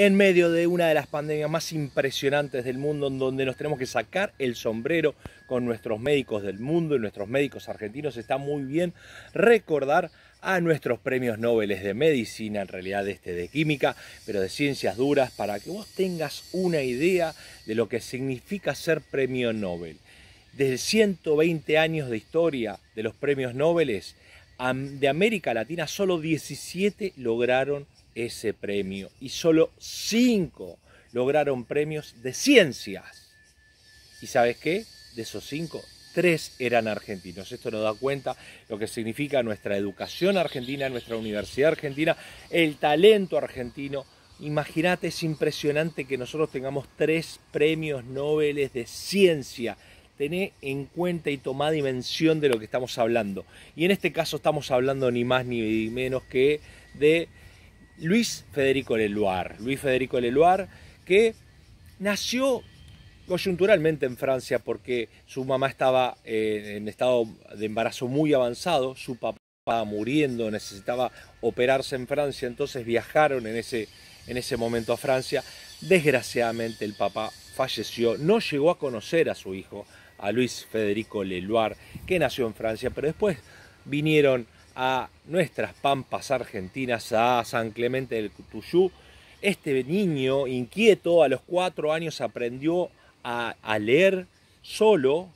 en medio de una de las pandemias más impresionantes del mundo, en donde nos tenemos que sacar el sombrero con nuestros médicos del mundo y nuestros médicos argentinos, está muy bien recordar a nuestros premios Nobel de medicina, en realidad este de química, pero de ciencias duras, para que vos tengas una idea de lo que significa ser premio Nobel. Desde 120 años de historia de los premios Nobel de América Latina, solo 17 lograron ese premio y solo cinco lograron premios de ciencias. ¿Y sabes qué? De esos cinco, tres eran argentinos. Esto nos da cuenta lo que significa nuestra educación argentina, nuestra universidad argentina, el talento argentino. Imagínate, es impresionante que nosotros tengamos tres premios Nobel de ciencia. Tené en cuenta y tomá dimensión de lo que estamos hablando. Y en este caso estamos hablando ni más ni menos que de Luis Federico Leloir. Luis Federico Leloir que nació coyunturalmente en Francia porque su mamá estaba eh, en estado de embarazo muy avanzado, su papá muriendo, necesitaba operarse en Francia, entonces viajaron en ese, en ese momento a Francia. Desgraciadamente el papá falleció, no llegó a conocer a su hijo, a Luis Federico Leloir, que nació en Francia, pero después vinieron a nuestras pampas argentinas, a San Clemente del Tuyú. Este niño inquieto a los cuatro años aprendió a, leer solo,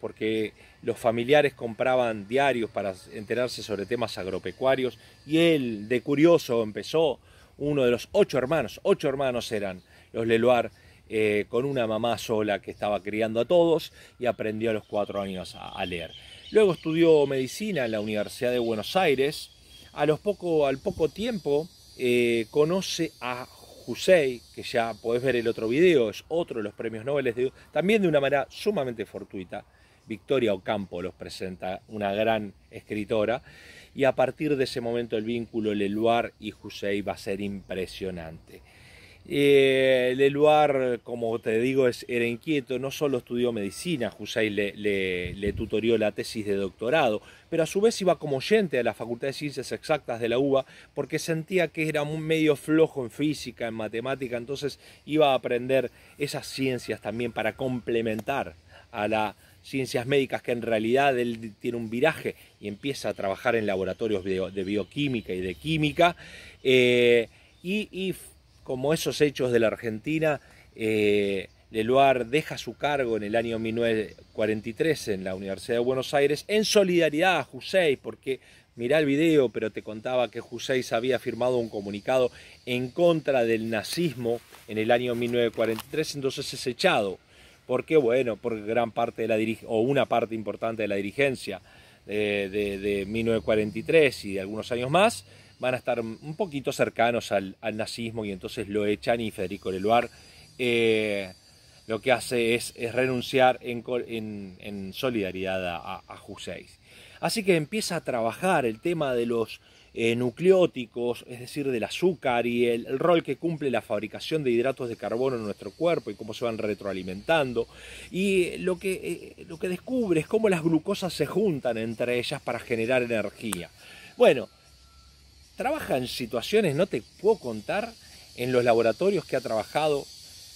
porque los familiares compraban diarios para enterarse sobre temas agropecuarios, y él, de curioso, empezó, uno de los ocho hermanos, ocho hermanos eran los Leloir, eh, con una mamá sola que estaba criando a todos, y aprendió a los cuatro años a leer. Luego estudió medicina en la Universidad de Buenos Aires. A los poco, al poco tiempo eh, conoce a Hussein, que ya podés ver el otro video, es otro de los premios Nobel, también de una manera sumamente fortuita. Victoria Ocampo los presenta, una gran escritora, y a partir de ese momento el vínculo Leluar y Hussein va a ser impresionante. Eh, Leluar, como te digo, era inquieto, no solo estudió medicina, Hussein le, le, tutorió la tesis de doctorado, pero a su vez iba como oyente a la Facultad de Ciencias Exactas de la UBA porque sentía que era un medio flojo en física, en matemática, entonces iba a aprender esas ciencias también para complementar a las ciencias médicas que en realidad él tiene un viraje y empieza a trabajar en laboratorios de, bioquímica y de química. Eh, y como esos hechos de la Argentina, eh, deja su cargo en el año 1943 en la Universidad de Buenos Aires en solidaridad a Hussein, porque mirá el video, pero te contaba que Hussein había firmado un comunicado en contra del nazismo en el año 1943, entonces es echado. ¿Por qué? Bueno, por gran parte de la o una parte importante de la dirigencia de, de 1943 y de algunos años más, van a estar un poquito cercanos al, nazismo y entonces lo echan y Federico Leluar eh, lo que hace es, renunciar en, solidaridad a, a, Así que empieza a trabajar el tema de los eh, nucleóticos, es decir, del azúcar y el, rol que cumple la fabricación de hidratos de carbono en nuestro cuerpo y cómo se van retroalimentando. Y lo que, eh, lo que descubre es cómo las glucosas se juntan entre ellas para generar energía. Bueno, trabaja en situaciones, no te puedo contar, en los laboratorios que ha trabajado,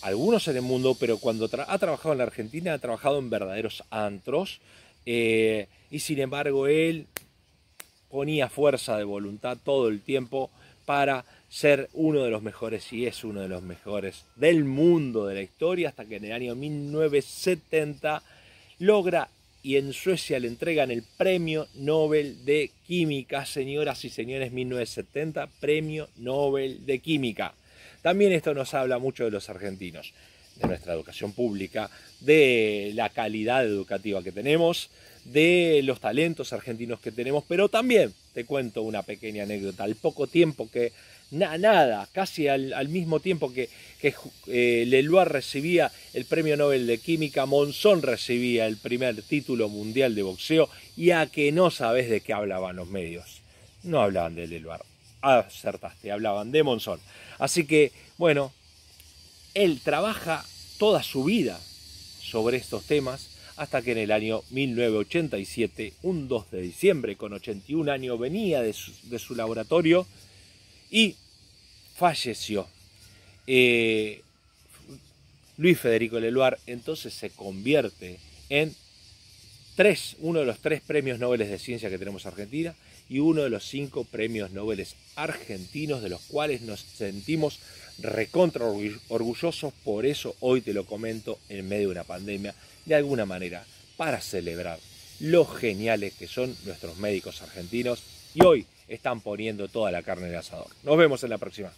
algunos en el mundo, pero cuando ha trabajado en la Argentina ha trabajado en verdaderos antros, eh, y sin embargo él ponía fuerza de voluntad todo el tiempo para ser uno de los mejores y es uno de los mejores del mundo de la historia hasta que en el año 1970 logra y en Suecia le entregan el Premio Nobel de Química, señoras y señores, 1970, Premio Nobel de Química. También esto nos habla mucho de los argentinos, de nuestra educación pública, de la calidad educativa que tenemos, de los talentos argentinos que tenemos, pero también te cuento una pequeña anécdota. Al poco tiempo que nada, casi al, mismo tiempo que, que eh, recibía el premio Nobel de Química, Monzón recibía el primer título mundial de boxeo y a que no sabes de qué hablaban los medios. No hablaban de Leloir, acertaste, hablaban de Monzón. Así que, bueno, él trabaja toda su vida sobre estos temas hasta que en el año 1987, un 2 de diciembre, con 81 años, venía de su laboratorio y falleció. eh, Luis Federico Leluar entonces se convierte en tres, uno de los tres premios Nobel de Ciencia que tenemos en Argentina y uno de los cinco premios Nobel argentinos de los cuales nos sentimos recontra orgullosos, por eso hoy te lo comento en medio de una pandemia, de alguna manera, para celebrar lo geniales que son nuestros médicos argentinos y hoy están poniendo toda la carne en el asador. Nos vemos en la próxima.